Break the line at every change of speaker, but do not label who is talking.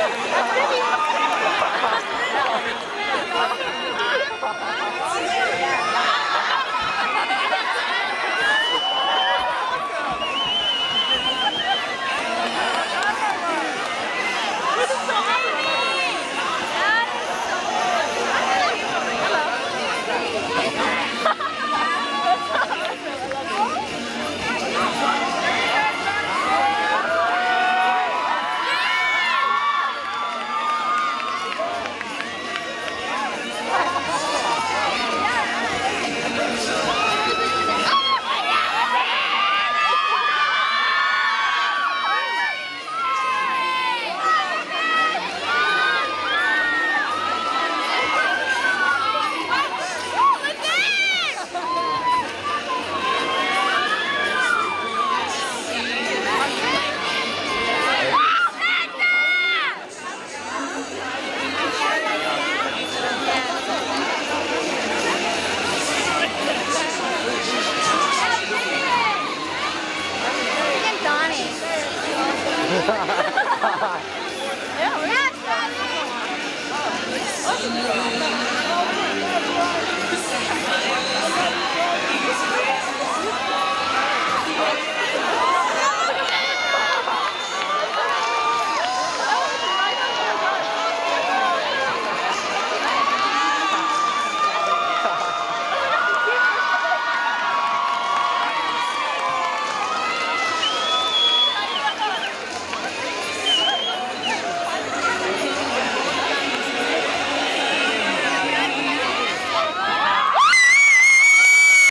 That's.